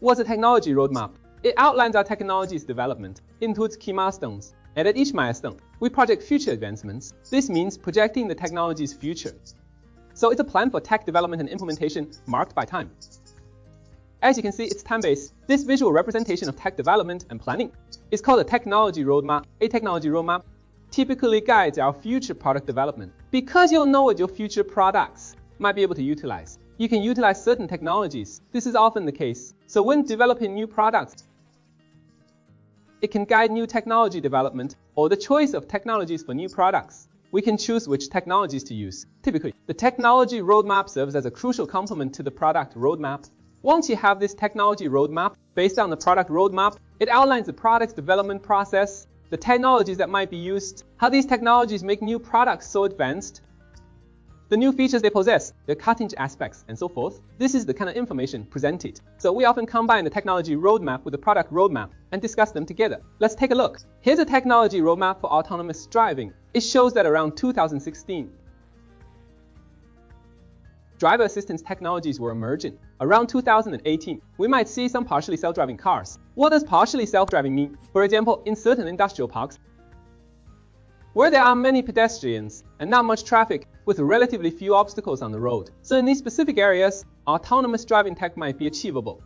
What's a technology roadmap? It outlines our technology's development, includes key milestones, and at each milestone, we project future advancements. This means projecting the technology's future. So it's a plan for tech development and implementation marked by time. As you can see, it's time-based. This visual representation of tech development and planning is called a technology roadmap. A technology roadmap typically guides our future product development because you'll know what your future products might be able to utilize. You can utilize certain technologies. This is often the case. So when developing new products, it can guide new technology development or the choice of technologies for new products. We can choose which technologies to use. Typically, the technology roadmap serves as a crucial complement to the product roadmap. Once you have this technology roadmap based on the product roadmap, it outlines the product's development process, the technologies that might be used, how these technologies make new products so advanced, the new features they possess, their cutting-edge aspects, and so forth. This is the kind of information presented. So we often combine the technology roadmap with the product roadmap and discuss them together. Let's take a look. Here's a technology roadmap for autonomous driving. It shows that around 2016, driver assistance technologies were emerging. Around 2018, we might see some partially self-driving cars. What does partially self-driving mean? For example, in certain industrial parks, where there are many pedestrians and not much traffic with relatively few obstacles on the road. So in these specific areas, autonomous driving tech might be achievable.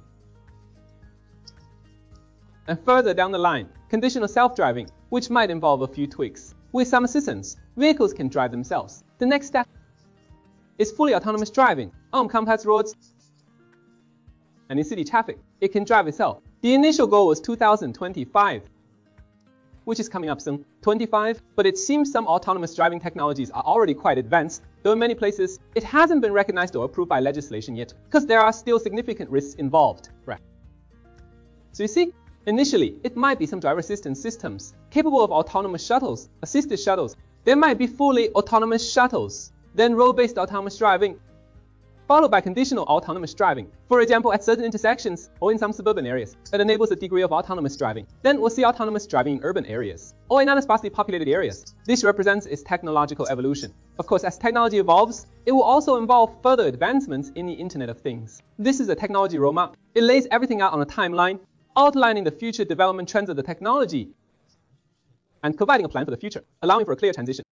And further down the line, conditional self-driving, which might involve a few tweaks. With some assistance, vehicles can drive themselves. The next step is fully autonomous driving on complex roads and in city traffic. It can drive itself. The initial goal was 2025, which is coming up soon, 25, but it seems some autonomous driving technologies are already quite advanced, though in many places it hasn't been recognized or approved by legislation yet, because there are still significant risks involved. Right. So you see, initially, it might be some driver assistance systems capable of autonomous shuttles, assisted shuttles. There might be fully autonomous shuttles, then road-based autonomous driving, followed by conditional autonomous driving. For example, at certain intersections or in some suburban areas, that enables a degree of autonomous driving. Then we'll see autonomous driving in urban areas or in non-sparsely populated areas. This represents its technological evolution. Of course, as technology evolves, it will also involve further advancements in the Internet of Things. This is a technology roadmap. It lays everything out on a timeline, outlining the future development trends of the technology and providing a plan for the future, allowing for a clear transition.